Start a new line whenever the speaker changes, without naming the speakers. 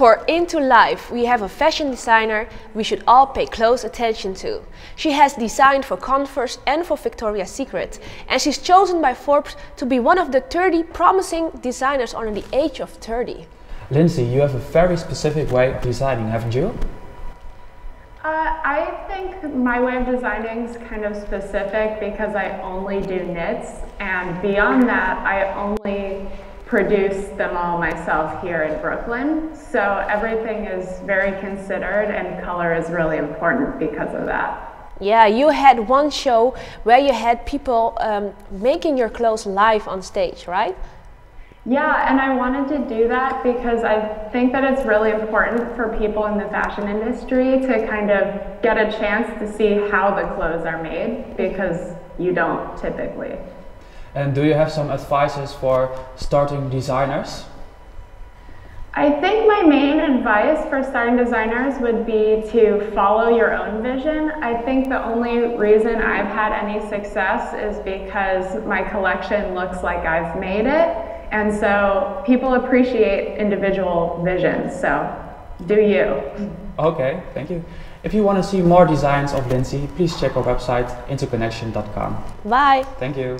For Into Life, we have a fashion designer we should all pay close attention to. She has designed for Converse and for Victoria's Secret, and she's chosen by Forbes to be one of the 30 promising designers under the age of 30.
Lindsay, you have a very specific way of designing, haven't you?
Uh, I think my way of designing is kind of specific because I only do knits, and beyond that, I only produce them all myself here in Brooklyn. So everything is very considered and color is really important because of that.
Yeah, you had one show where you had people um, making your clothes live on stage, right?
Yeah, and I wanted to do that because I think that it's really important for people in the fashion industry to kind of get a chance to see how the clothes are made because you don't typically.
And do you have some advices for starting designers?
I think my main advice for starting designers would be to follow your own vision. I think the only reason I've had any success is because my collection looks like I've made it. And so people appreciate individual visions. So do you.
Okay, thank you. If you want to see more designs of Lindsay, please check our website intoconnection.com.
Bye.
Thank you.